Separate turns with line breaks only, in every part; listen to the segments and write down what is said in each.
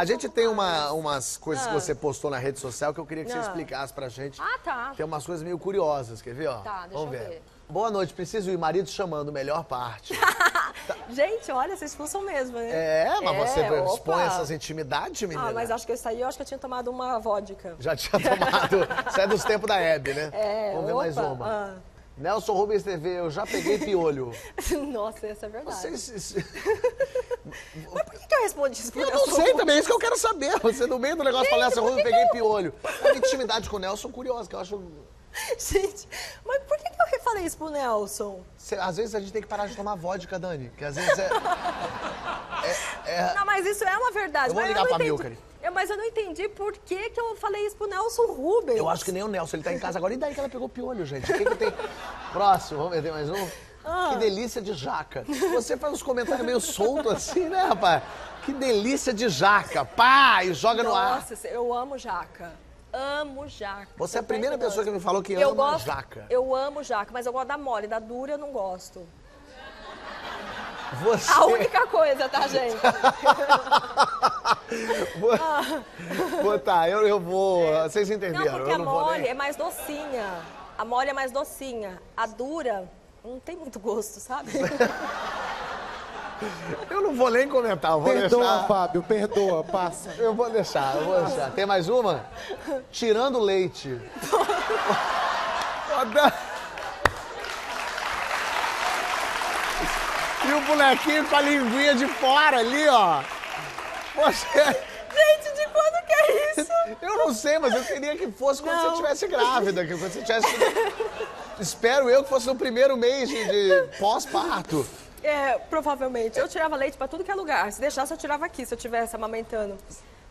A gente tem uma, umas coisas que
Ah.
você postou na rede social que eu queria que você
Ah.
explicasse pra gente.
Ah, tá.
Tem umas coisas meio curiosas, quer ver, ó?
Tá, deixa
Vamos
eu
ver.
ver.
Boa noite, preciso ir. Marido chamando, melhor parte.
Gente, olha, vocês expulsam mesmo, né?
É, mas você
opa.
expõe essas intimidades, menina?
Ah, mas acho que eu saí, eu acho que eu tinha tomado uma vodka.
Já tinha tomado. Isso é dos tempos da Hebe, né?
É,
Vamos ver mais
opa,
uma.
ah.
Nelson Rubens TV, eu já peguei piolho.
Nossa, essa é verdade.
Vocês-
Mas por que, que eu respondi isso?
Eu não sei também, é isso que eu quero saber. Você no meio do negócio fala, Nelson Rubens, peguei piolho. A intimidade com o Nelson curiosa, que eu acho.
Gente, mas por que, que eu falei isso pro Nelson?
Cê- às vezes a gente tem que parar de tomar vodka, Dani. Que às vezes é. é-
Não, mas isso é uma verdade.
Eu vou
mas
ligar
não
pra Milcari.
Eu, mas eu não entendi por que, que eu falei isso pro Nelson Rubens.
eu acho que nem o Nelson, ele tá em casa agora. E daí que ela pegou piolho, gente? Quem que tem. Próximo, vamos ver, tem mais um?
Ah.
Que delícia de jaca. Você faz uns comentários meio soltos assim, né, rapaz? Que delícia de jaca. Pá! E joga no ar.
Nossa, eu amo jaca. Amo jaca.
Você é a primeira pessoa que me falou que
eu
ama
gosto,
jaca.
Eu amo jaca, mas eu gosto da mole, da dura eu não gosto.
Você.
A única coisa, tá, gente?
Vou- Vou- tá, eu, eu vou. Vocês entenderam.
Não, porque
eu
a
não vou
mole
nem-
é mais docinha. A mole é mais docinha. A dura não tem muito gosto, sabe?
Eu não vou nem comentar, eu vou
Perdoa,
deixar.
Fábio, perdoa, passa.
Eu vou deixar, eu vou deixar. Tem mais uma? Tirando leite. E o bonequinho com a linguinha de fora ali, ó. Você.
gente, de quando que é isso?
Eu não sei, mas eu queria que fosse quando
Não.
você estivesse grávida, que quando você tivesse. Espero eu que fosse no primeiro mês de, de pós-parto.
É, provavelmente. Eu tirava leite pra tudo que é lugar. Se deixasse, eu tirava aqui, se eu estivesse amamentando.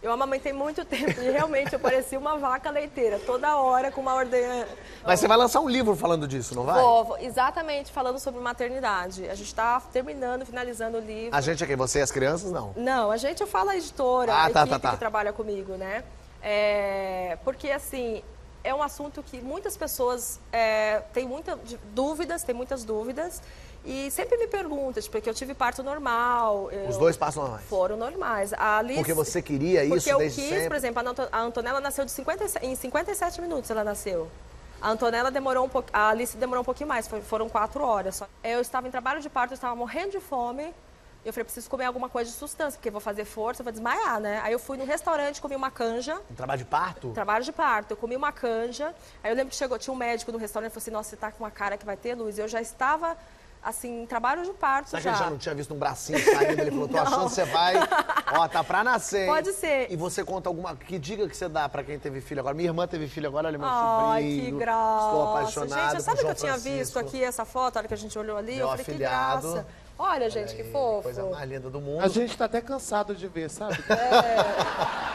Eu amamentei muito tempo e realmente eu parecia uma vaca leiteira, toda hora com uma ordenha.
Mas você vai lançar um livro falando disso, não vai?
Vou, exatamente, falando sobre maternidade. A gente tá terminando, finalizando o livro.
A gente aqui, você e as crianças, não.
Não, a gente eu falo a editora,
Ah,
a
tá,
equipe
tá, tá.
que trabalha comigo, né? É, porque, assim, é um assunto que muitas pessoas é, têm muitas dúvidas, têm muitas dúvidas. E sempre me perguntam, tipo, porque eu tive parto normal.
Os dois passam normais.
Foram normais. A Alice,
Porque você queria isso
Porque eu
desde
quis,
sempre?
por exemplo, a Anto- a Antonella nasceu de 57, em 57 minutos ela nasceu. A Antonella demorou um pouco, a Alice demorou um pouquinho mais, foram quatro horas. só. Eu estava em trabalho de parto, eu estava morrendo de fome. Eu falei, preciso comer alguma coisa de sustância, porque vou fazer força, vou desmaiar, né? Aí eu fui no restaurante, comi uma canja,
Um trabalho de parto?
trabalho de parto, eu comi uma canja. Aí eu lembro que chegou, tinha um médico no restaurante e falou assim, nossa, você tá com uma cara que vai ter luz. Eu já estava, assim, em trabalho de parto
Será que
já.
ele já não tinha visto um bracinho saindo? Ele falou, tô achando que você vai... Ó, tá pra nascer, hein?
Pode ser.
E você conta alguma... Que dica que você dá pra quem teve filho agora? Minha irmã teve filho agora, olha meu
Ai,
sobrinho.
que graça.
Estou apaixonado
Gente, sabe que eu tinha
Francisco.
visto aqui essa foto, a hora que a gente olhou ali?
Meu
eu falei,
afilhado.
que graça. Olha, gente, que
Aí,
fofo.
Coisa mais linda do mundo.
A gente tá até cansado de ver, sabe?
Que fofo.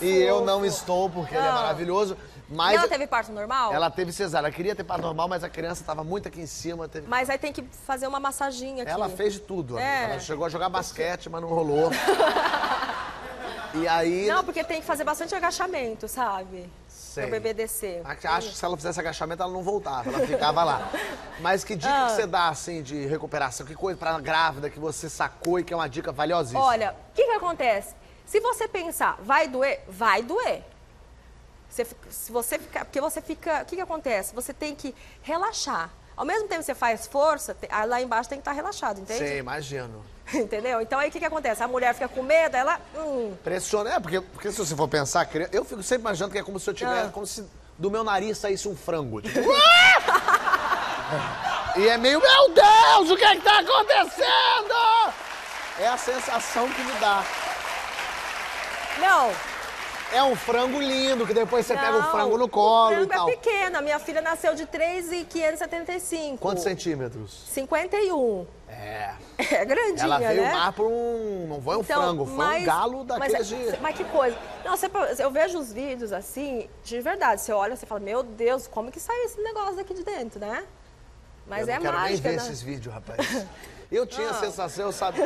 E eu não estou, porque ele é
Não.
maravilhoso.
E
Mas
ela teve parto normal?
ela teve cesárea. Ela queria ter parto normal, mas a criança estava muito aqui em cima. Teve...
Mas aí tem que fazer uma massaginha aqui.
Ela fez de tudo.
É.
Ela chegou a jogar basquete, mas não rolou. e aí...
Não, porque tem que fazer bastante agachamento, sabe?
Sei.
Pro bebê descer.
Acho que se ela fizesse agachamento, ela não voltava, ela ficava lá. Mas que dica
Ah.
que você dá, assim, de recuperação? Que coisa pra grávida que você sacou e que é uma dica valiosíssima?
Olha, o que, que acontece? Se você pensar, vai doer? Vai doer. Você fica- se você ficar, porque você fica, o que, que acontece? Você tem que relaxar. Ao mesmo tempo que você faz força, lá embaixo tem que estar relaxado, entende?
Sei, imagino.
Entendeu? Então aí o que, que acontece? A mulher fica com medo, ela. Hum,
Pressiona, é, porque, porque se você for pensar, eu fico sempre imaginando que é como se eu tivesse,
Ah.
como se do meu nariz saísse um frango. Tipo, e é meio, meu Deus, o que é que tá acontecendo? É a sensação que me dá.
Não.
É um frango lindo, que depois você pega o
não,
frango no colo
o
e
frango
tal.
é pequeno. A minha filha nasceu de 3,575.
Quantos centímetros?
51.
É.
É grandinha,
Ela veio
né?
por um. Não foi um
Então,
frango, foi um
mas-
galo
mas,
daqueles de.
mas que coisa. Não, você, eu vejo os vídeos assim, de verdade. Você olha, você fala, meu Deus, como que saiu esse negócio daqui de dentro, né? Mas
eu
é
não quero
mágica,
nem ver
né?
esses vídeos, rapaz. Eu tinha a sensação, eu sabia.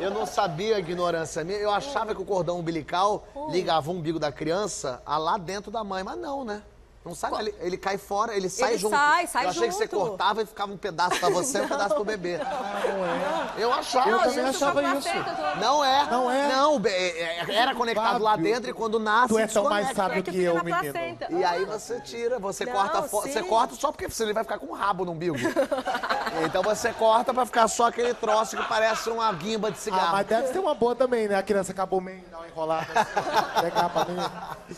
Eu não sabia a ignorância minha. Eu achava que o cordão umbilical ligava o umbigo da criança a lá dentro da mãe, mas não, né? Não sai, ele, ele cai fora, ele sai
Ele
junto.
sai, sai
Eu achei que você
junto.
cortava e ficava um pedaço pra você e um pedaço pro bebê. Eu achava.
Eu
Não,
também
gente,
achava
eu
isso.
placenta, eu tô-
Não é.
Não é?
Não, é- é- era conectado lá
Fábio,
dentro e quando nasce.
tu é tão mais sábio
É que
eu, menino.
E aí você tira, você
Não,
corta
sim.
Você corta só porque ele vai ficar com um rabo no umbigo. então você corta pra ficar só aquele troço que parece uma guimba de
Ah,
cigarro.
mas deve ser uma boa também, né? A criança acabou meio enrolada assim, pegar pra mim.